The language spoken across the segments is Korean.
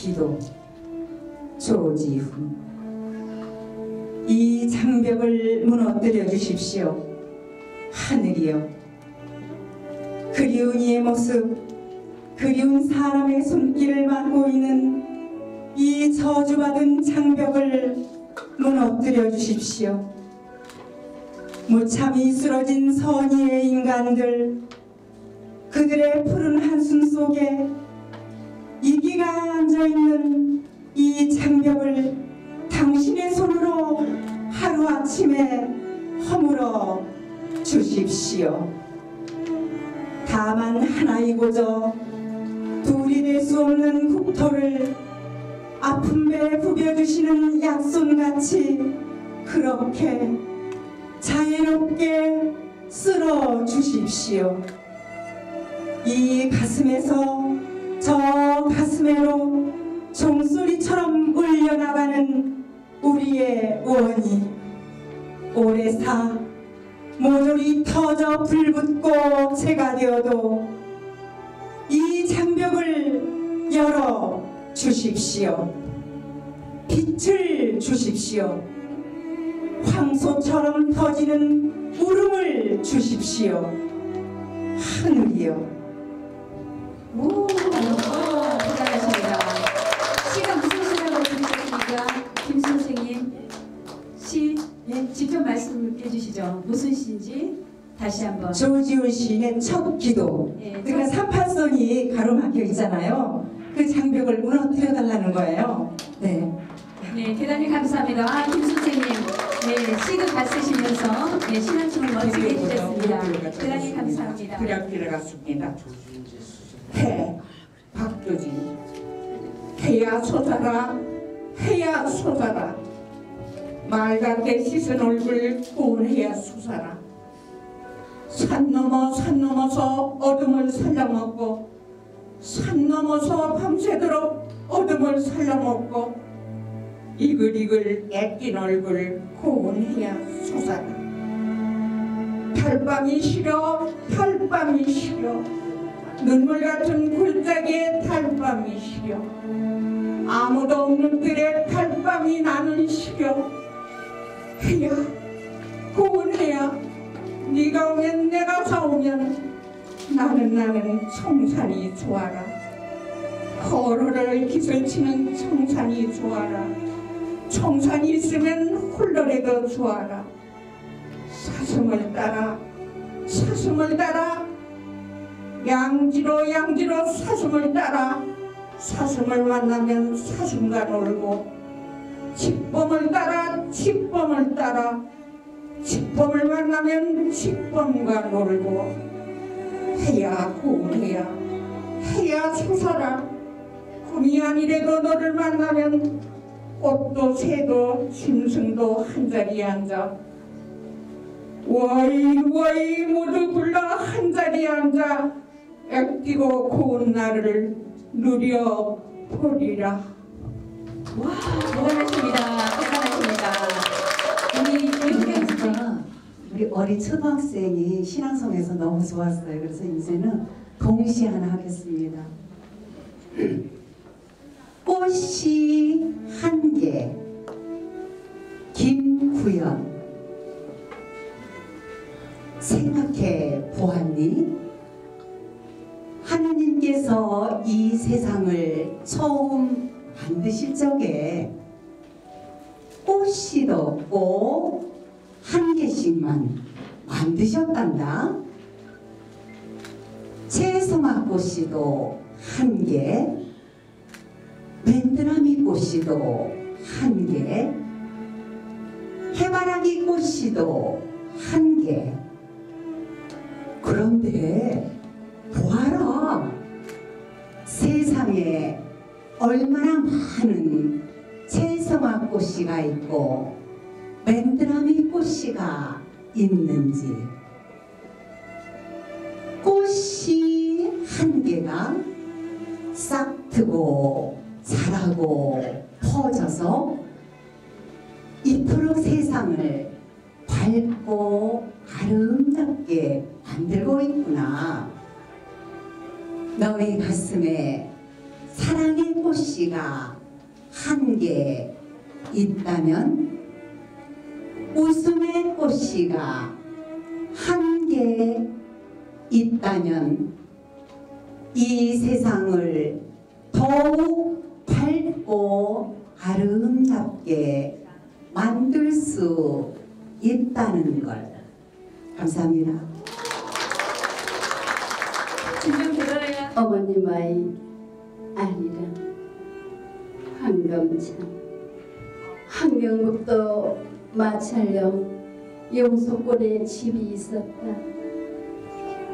기도 조지훈 이 장벽을 무너뜨려 주십시오. 하늘이여. 그리운 이의 모습 그리운 사람의 손길을 맡고 있는 이 저주받은 장벽을 무너뜨려 주십시오. 무참히 쓰러진 선의의 인간들 그들의 푸른 한숨 속에 아픈 배에 부벼주시는 약손같이 그렇게 자유롭게 쓸어 주십시오. 이 가슴에서 저 가슴에로 종소리처럼 울려나가는 우리의 원이 오래 사 모조리 터져 불붙고 채가 되어도 열어 주십시오. 빛을 주십시오. 황소처럼 터지는 울음을 주십시오. 하늘이여. 오, 대단하십니다. 시가 무슨 시라고 들으셨습니까? 김 선생님 시 예, 직접 말씀해 주시죠. 무슨 시인지 다시 한번. 조지훈 시인의 첫 기도. 예, 그러니까 삼팔선이 가로막혀 있잖아요. 그 장벽을 무너뜨려 달라는 거예요. 네. 네, 대단히 감사합니다. 아, 김 선생님, 네, 시도 잘 쓰시면서 네, 신앙심을 멋지게 해주셨습니다. 대단히 감사합니다. 그냥 들어갔습니다. 해, 박도진. 해야 솟아라, 해야 솟아라. 맑게 씻은 얼굴 고운 해야 솟아라. 산 넘어 산 넘어서 어둠을 살려먹고 산 넘어서 밤새도록 어둠을 살려먹고 이글이글 애낀 얼굴 고운 해야 솟아라. 달밤이 시려 달밤이 시려. 눈물 같은 굴짝에 달밤이 시려. 아무도 없는 뜰에 달밤이 나는 시려. 해야 고운 해야. 네가 오면 내가 사오면 나는 나는 청산이 좋아라. 호로를 기슬치는 청산이 좋아라. 청산이 있으면 홀로라도 좋아라. 사슴을 따라 사슴을 따라. 양지로 양지로 사슴을 따라. 사슴을 만나면 사슴과 놀고 칙범을 따라 칙범을 따라. 칙범을 만나면 칙범과 놀고 해야 고운해야. 해야 솟아라 꿈이 아니래도 너를 만나면 꽃도 새도 짐승도 한자리에 앉아. 와이 와이 모두 불러 한자리에 앉아. 애끼고 고운 날을 누려 보리라. 와, 대단하십니다. 대단하십니다. 우리 어린 초등학생이 신앙송에서 너무 좋았어요. 그래서 이제는 동시 하나 하겠습니다. 꽃이 한 개, 김구연. 생각해 보았니? 하나님께서 이 세상을 처음 만드실 적에 꽃씨도 없고 한 개씩만 만드셨단다. 채소맛 꽃씨도 한 개, 맨드라미 꽃씨도 한 개, 해바라기 꽃씨도 한 개. 그런데 보아라. 세상에 얼마나 많은 채소맛 꽃씨가 있고 맨드라미 꽃씨가 있는지 꽃이 한 개가 싹 트고 자라고 퍼져서 이토록 세상을 밝고 아름답게 만들고 있구나. 너의 가슴에 사랑의 꽃씨가 한 개 있다면 웃음의 꽃씨가 한 개 있다면 이 세상을 더욱 밝고 아름답게 만들 수 있다는 걸 감사합니다. 어머님 아이 아니라 황금찬 한경북도 마찰령 용소골에 집이 있었다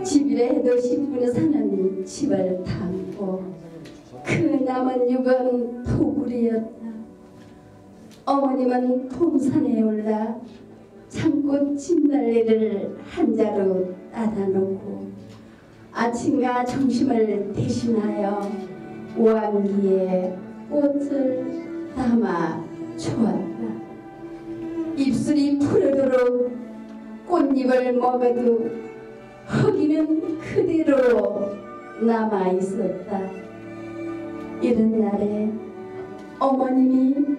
집이라 해도 신분에 사는 집을 탐고 그 남은 육은 토굴이었다 어머님은 통산에 올라 창꽃 진달래를 한 자루 따다 놓고 아침과 점심을 대신하여 왕기에 꽃을 담아 주었다. 입술이 푸르도록 꽃잎을 먹어도 허기는 그대로 남아 있었다. 이런 날에 어머님이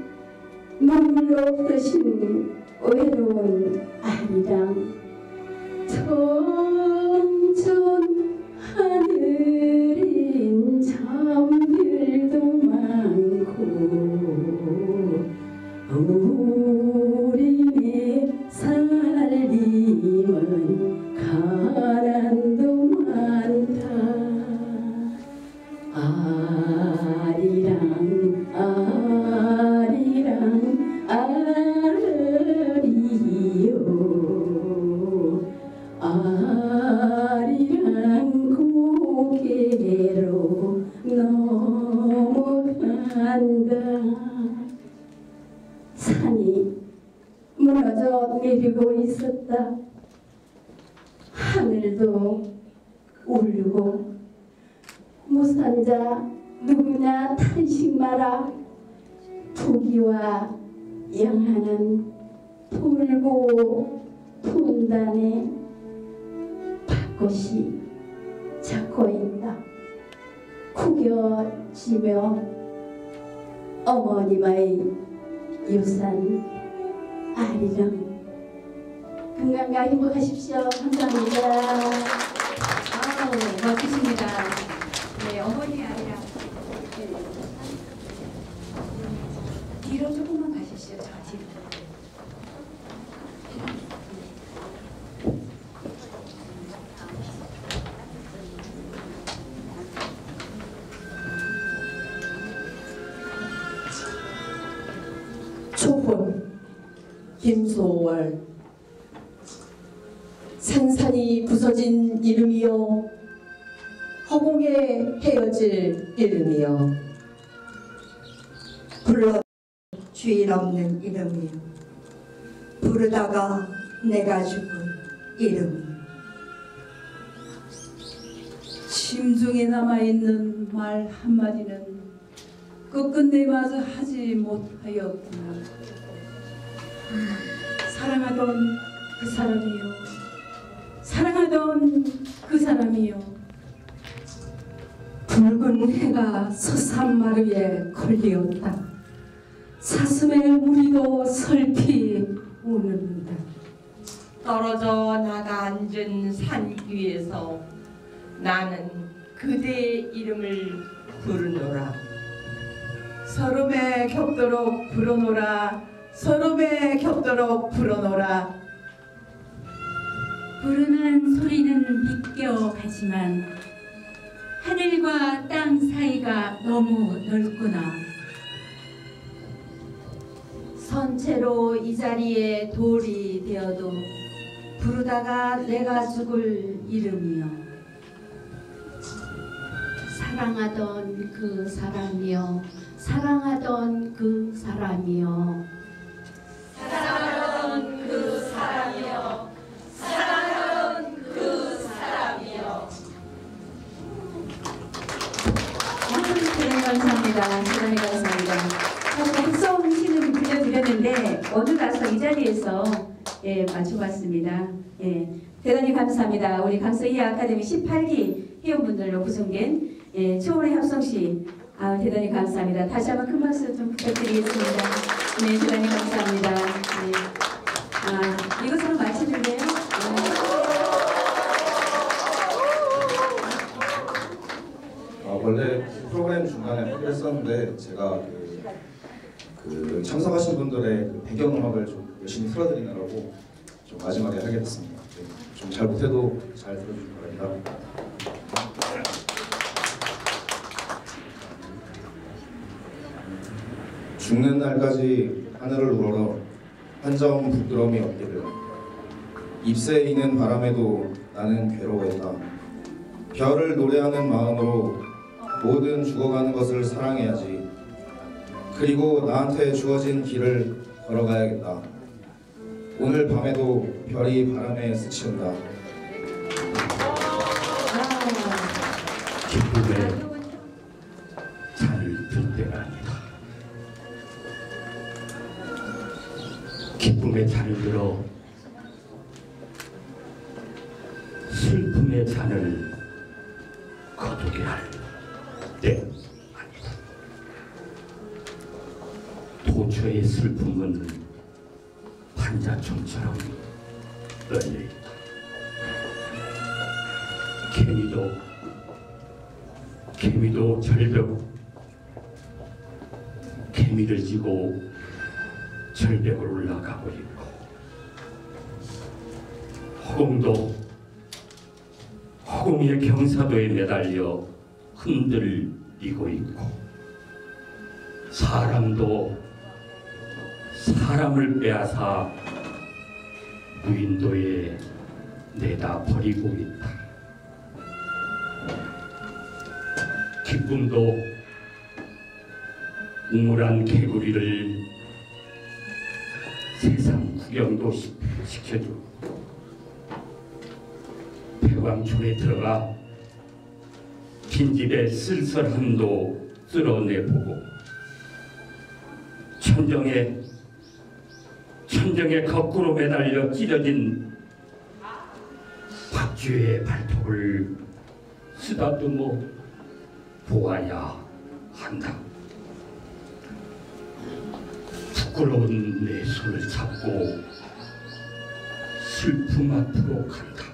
눈물로 뜨신 외로운 아이랑 점 산이 무너져 내리고 있었다. 하늘도 울고 무산자 누구냐 탄식 마라 부기와 영하는 돌고 분단에 밭꽃이 잡고 있다. 구겨지며 어머님의 유산 아리랑 건강과 행복하십시오 감사합니다 아우, 멋지십니다. 네, 어머니 아니라 뒤로 조금만 가십시오. 저 뒤로. 5월 생산이 부서진 이름이여 허공에 헤어질 이름이여 불러 주일 없는 이름이여 부르다가 내가 죽은 이름이여 심중에 남아있는 말 한마디는 끝끝내 마저 하지 못하였구나. 사랑하던 그 사람이요. 사랑하던 그 사람이요. 붉은 해가 서산마루에 걸리었다. 사슴의 무리도 설피 우는다. 떨어져 나가 앉은 산 위에서 나는 그대의 이름을 부르노라. 서름에 겹도록 불어노라 서름에 겹도록 불어노라. 부르는 소리는 비껴 가지만 하늘과 땅 사이가 너무 넓구나. 선체로 이 자리에 돌이 되어도 부르다가 내가 죽을 이름이여. 사랑하던 그 사람이여 사랑하던 그 사람이여 감사합니다. 대단히 감사합니다. 어, 백성 시는 들려드렸는데 오늘 와서 이 자리에서 예, 맞춰봤습니다. 예, 대단히 감사합니다. 우리 강서이 아카데미 18기 회원분들로 구성된 예, 초원의 협성시 아, 대단히 감사합니다. 다시 한번 큰 박수 좀 부탁드리겠습니다. 네, 대단히 감사합니다. 네. 아, 이것으로 마치는데 했었는데 제가 그, 그 참석하신 분들의 그 배경음악을 좀 열심히 틀어드리느라고 좀 마지막에 하게 됐습니다. 네, 좀잘 못해도 잘 들어주시기 바랍니다. 죽는 날까지 하늘을 우러러 한 점 부끄러움이 없기를 잎새 이는 바람에도 나는 괴로워했다. 별을 노래하는 마음으로 모든 죽어가는 것을 사랑해야지. 그리고 나한테 주어진 길을 걸어가야겠다. 오늘 밤에도 별이 바람에 스치운다. 기쁨에 잔을 들 때가 아니다. 기쁨에 잔을 들어 슬픔의 잔을 거두게 할때 아니다. 도처의 슬픔은 판자촌처럼 널려있다. 개미도 개미도 절벽 개미를 지고 절벽을 올라가고 있고 허공도 허공의 경사도에 매달려 흔들 리고 있고 사람도 사람을 빼앗아 무인도에 내다 버리고 있다. 기쁨도 우물한 개구리를 세상 구경도 시- 시켜주고 배광촌에 들어가 빈집의 쓸쓸함도 쓸어내보고 천정에 천정에 거꾸로 매달려 찢어진 박쥐의 발톱을 쓰다듬어 보아야 한다. 부끄러운 내 손을 잡고 슬픔 앞으로 간다.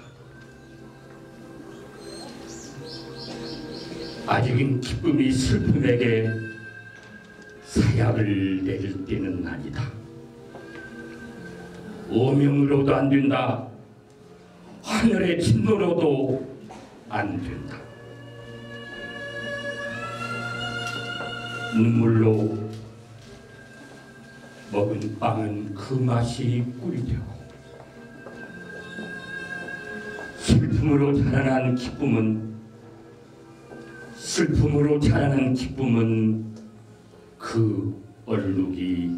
아직은 기쁨이 슬픔에게 사약을 내릴 때는 아니다. 오명으로도 안 된다. 하늘의 진노로도 안 된다. 눈물로 먹은 빵은 그 맛이 꿀이 되고 슬픔으로 자라난 기쁨은 슬픔으로 자라난 기쁨은 그 얼룩이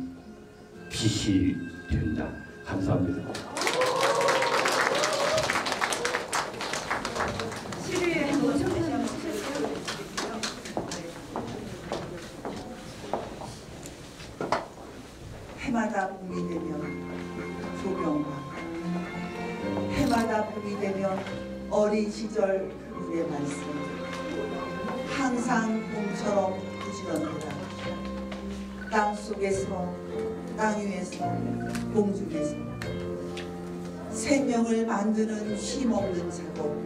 빛이 된다. 감사합니다. 주셨어요. 해마다 봄이 되면 조경과 해마다 봄이 되면 어린 시절 그분의 말씀 항상 봄처럼 부지런하다. 땅 속에서 땅 위에서 공중에서. 생명을 만드는 힘없는 작업.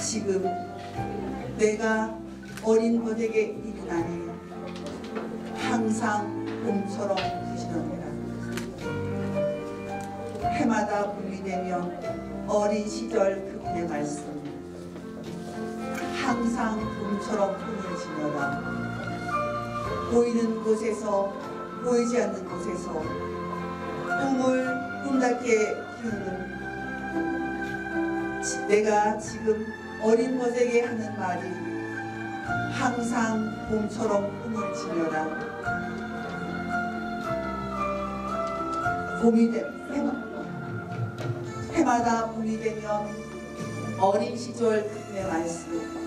지금 내가 어린 것에게 이르나니 항상 봄처럼 부지런해라. 해마다 봄이 되면 어린 시절 그분의 말씀 지녀라. 보이는 곳에서 보이지 않는 곳에서 꿈을 꿈답게 키우는 지- 내가 지금 어린 것에게 하는 말이 항상 봄처럼 꿈을 지녀라. 봄이 되 해마, 해마다 봄이 되면 어린 시절 그분의 말씀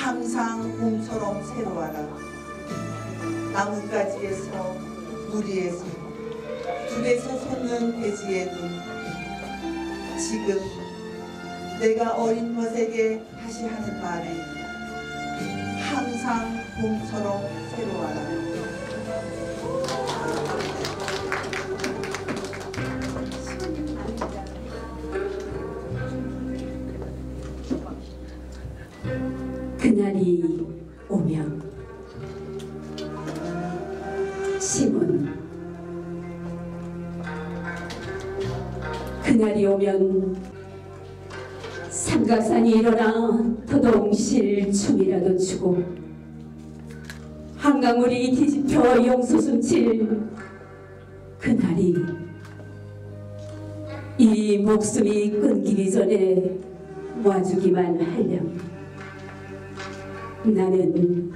항상 봄처럼 새로워라 나뭇가지에서 무리에서 불에서 솟는 돼지의 눈 지금 내가 어린 것에게 다시 하는 말이 항상 봄처럼 새로워라. 날이 오면 심은 그날이 오면 삼각산이 일어나 도동실 춤이라도 추고 한강물이 뒤집혀 용솟음칠 그날이 이 목숨이 끊기기 전에 와주기만 하렴 나는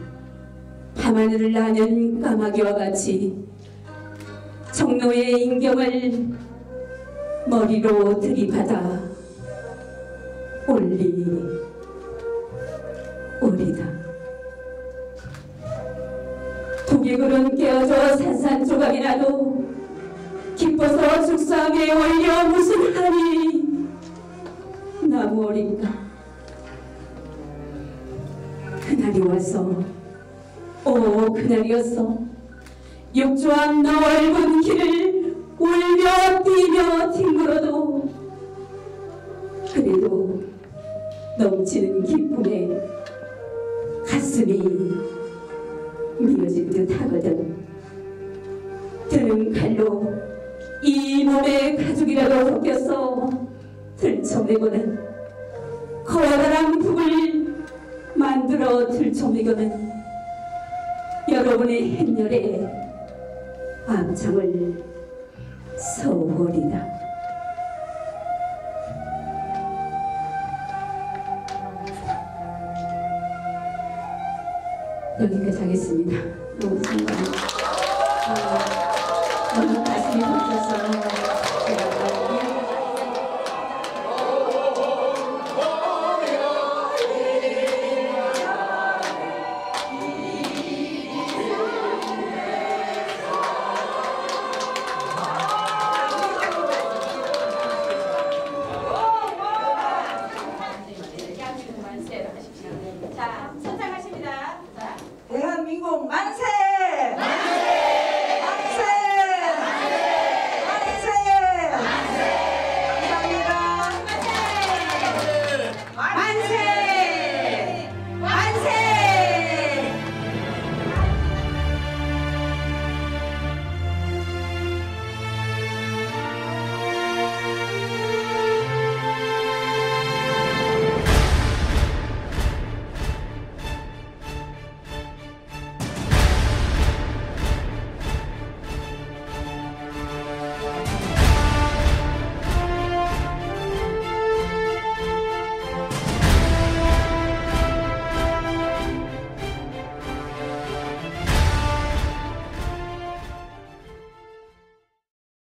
밤하늘을 나는 까마귀와 같이 정로의 인경을 머리로 들이받아 올리 오리다. 독일굴은 깨어져 산산조각이라도 기뻐서 죽상에 올려 무슨 하니? 나무 어린가 그날이 와서 오 그날이었어. 욕조한 넓은 길을 울며 뛰며 뒹굴어도 그래도 넘치는 기쁨에 가슴이 미어진 듯 하거든. 드는 칼로 이 몸의 가죽이라도 벗겨서 들쳐내고는 커다란 북을 만들어 들쳐매고는 여러분의 행렬에 암창을 서오리다. 여기까지 하겠습니다. 너무 감사합니다.